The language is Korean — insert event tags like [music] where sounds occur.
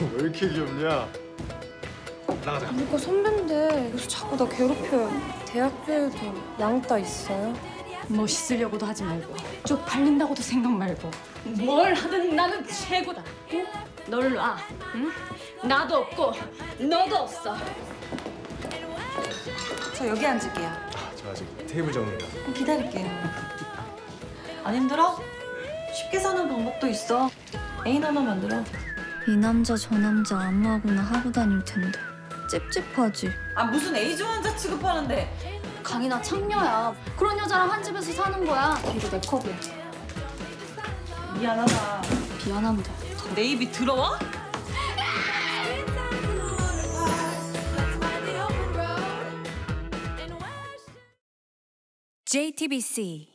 왜 이렇게 귀엽냐? 나가자. 누가 선배인데 요새 자꾸 나 괴롭혀요. 대학교에도 양따 있어요? 멋있으려고도 하지 말고 쪽팔린다고도 생각 말고 뭘 하든 나는 최고다. 응? 널로 와. 응? 나도 없고 너도 없어. 저 여기 앉을게요. 저 아직 테이블 정리가. 기다릴게요. 안 힘들어? 쉽게 사는 방법도 있어. 애인 하나 만들어. 이 남자 저 남자 아무하고나 하고 다닐 텐데 찝찝하지. 아 무슨 에이즈 환자 취급하는데? 강이나 창녀야. 그런 여자랑 한 집에서 사는 거야. 뒤로 내 컵이야. 미안하다. 미안합니다. 내 입이 들어와? [laughs] JTBC